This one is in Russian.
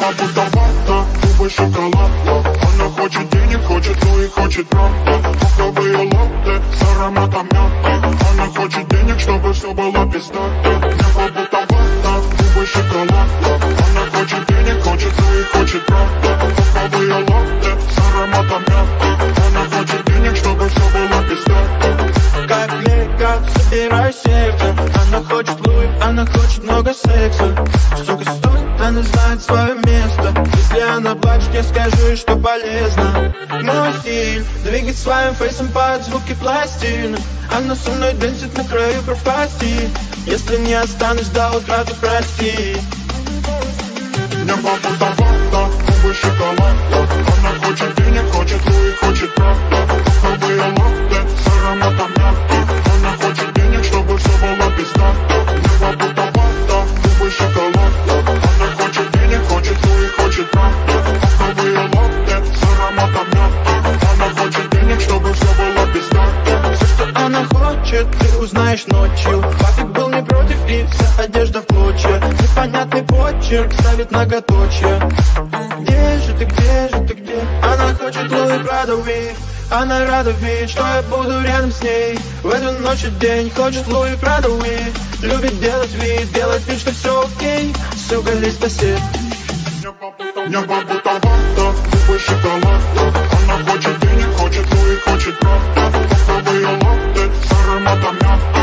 Будто вата, губы шоколадка. Она хочет денег, хочет, ну и хочет правда. Вкусовые латте с ароматом мяты. Она хочет денег, чтобы все было пиздато Небо будто вата, губы шоколадка. Она хочет денег, хочет, ну и хочет правда. Вкусовые латте с ароматом мяты. Она хочет денег, чтобы все было пиздато Как лего, собирай сердце. Она хочет луи, она хочет много секса. Сколько стоит, она знает свое место. Если она плачет, я скажу ей, что полезно. Мой стиль, двигать своим фейсом под звуки пластин Она со мной дэнсит на краю пропасти. Если не останусь до утра, то прости хочет, ты узнаешь ночью. Папик был не против и вся одежда в клочья. Непонятный почерк ставит многоточие. Где же ты, где же ты, где? Она хочет Луи Прада Уик она рада видеть, что я буду рядом с ней. В эту ночь и день хочет Луи Прада Уик Любит делать вид, делать вид, что все окей. Сука, лезь сосед Небо будто вата, губы хочет I'm not